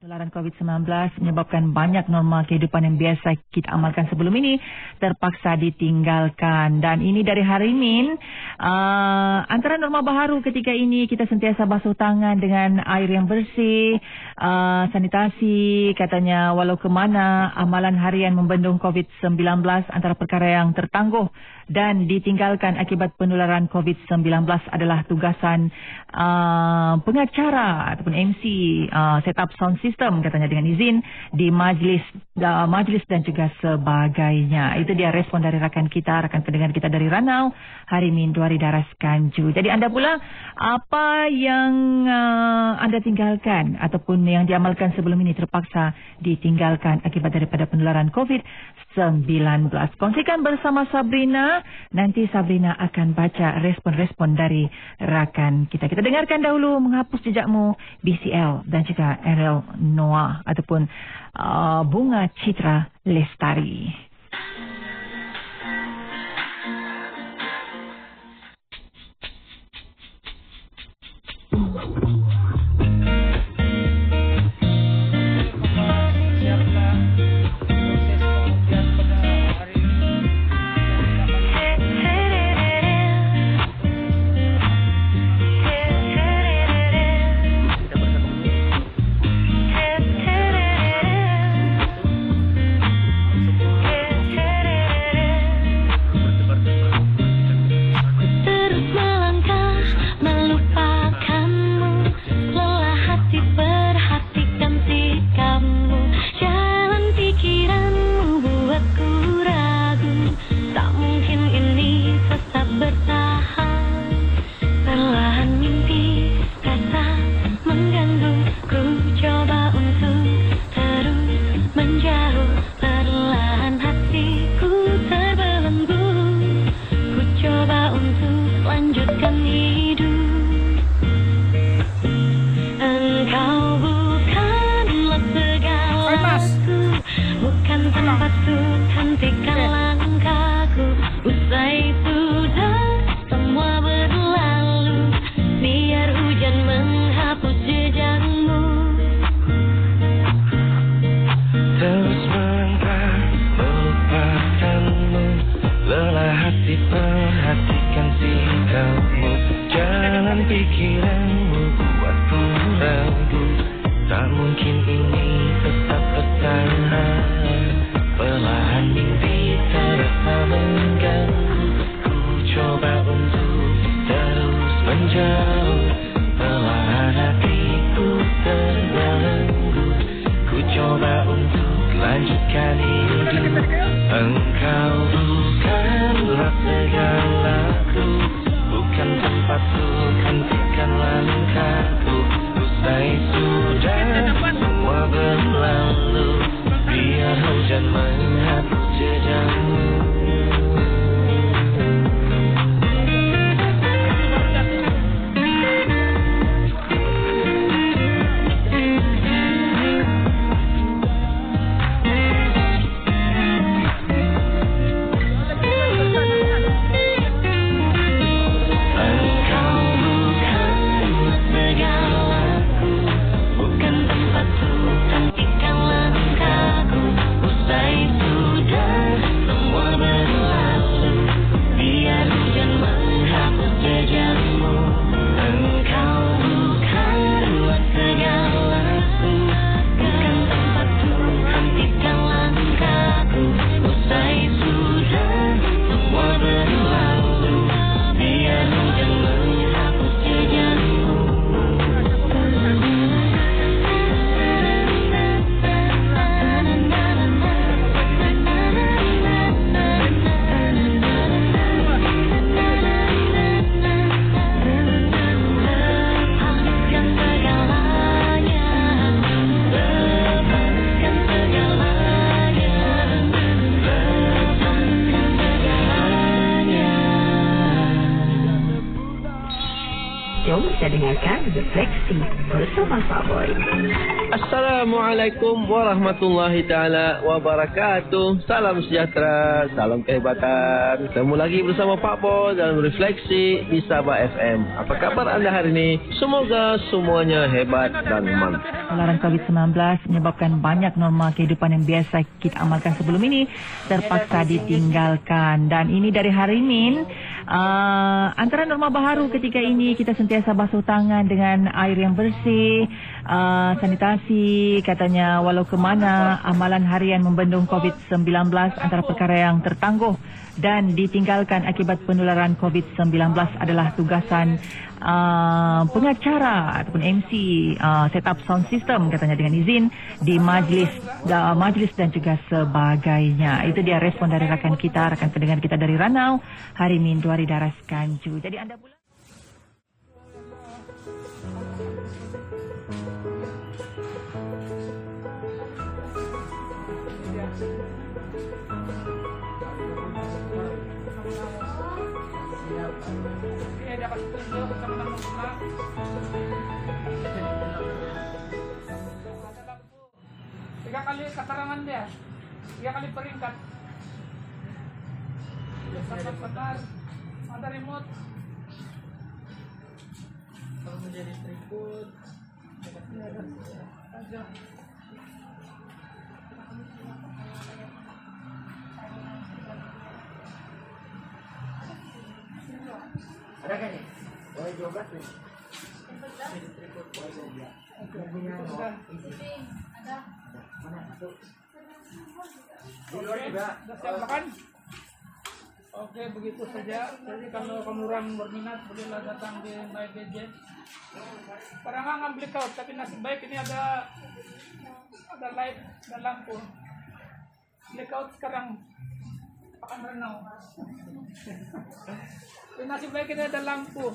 Penularan COVID-19 menyebabkan banyak norma kehidupan yang biasa kita amalkan sebelum ini terpaksa ditinggalkan. Dan ini dari hari Min. Uh, antara norma baharu ketika ini kita sentiasa basuh tangan dengan air yang bersih, uh, sanitasi, katanya walau ke mana amalan harian membendung COVID-19 antara perkara yang tertangguh dan ditinggalkan akibat penularan COVID-19 adalah tugasan uh, pengacara ataupun MC uh, set up sound system katanya dengan izin di majlis uh, majlis dan juga sebagainya. Itu dia respon dari rakan kita, rakan pendengar kita dari Ranau, Hari Min Duari Daras Kanju. Jadi anda pula apa yang uh, anda tinggalkan ataupun yang diamalkan sebelum ini terpaksa ditinggalkan akibat daripada penularan COVID-19. Kongsikan bersama Sabrina. Nanti Sabrina akan baca respon-respon dari rakan kita. Kita dengarkan dahulu menghapus jejakmu BCL dan juga RL Noah ataupun uh, bunga citra lestari. pikiranmu buatku ragu Tak mungkin ini tetap bertahan. Perlahan mimpi terasa mengganggu. Ku coba untuk terus menjauh. Perlahan hatiku terganggu. Ku coba untuk lanjutkan hidup. Engkau bukan rasa dengarkan Refleksi bersama Pak Boy. Assalamualaikum warahmatullahi taala wabarakatuh. Salam sejahtera, salam kehebatan. Ketemu lagi bersama Pak Boy dalam Refleksi di Sabah FM. Apa kabar anda hari ini? Semoga semuanya hebat dan mantap. Penularan COVID-19 menyebabkan banyak norma kehidupan yang biasa kita amalkan sebelum ini terpaksa ditinggalkan. Dan ini dari hari Min, uh, antara norma baharu ketika ini kita sentiasa basuh tangan dengan air yang bersih, uh, sanitasi, katanya walau ke mana amalan harian membendung COVID-19 antara perkara yang tertangguh dan ditinggalkan akibat penularan COVID-19 adalah tugasan uh, pengacara ataupun MC uh, set up sound system katanya dengan izin di majlis uh, majlis dan juga sebagainya. Itu dia respon dari rakan kita, rakan pendengar kita dari Ranau, Hari Min Duari Daras Kanju. Jadi anda pula Tiga kali keterangan dia. Tiga kali peringkat. Sangat benar. Ada remote. Kalau menjadi tripod. Aja. Ada kan nih? Boleh 12 nih. Mana masuk? Di luar juga. Sudah siap makan? Oke, begitu saja. Jadi kalau kamu orang berminat, bolehlah datang di My Gadget. Sekarang nggak beli kau, tapi nasib baik ini ada ada light dan lampu. Blackout sekarang akan renau. Tapi nasib baik ini ada lampu.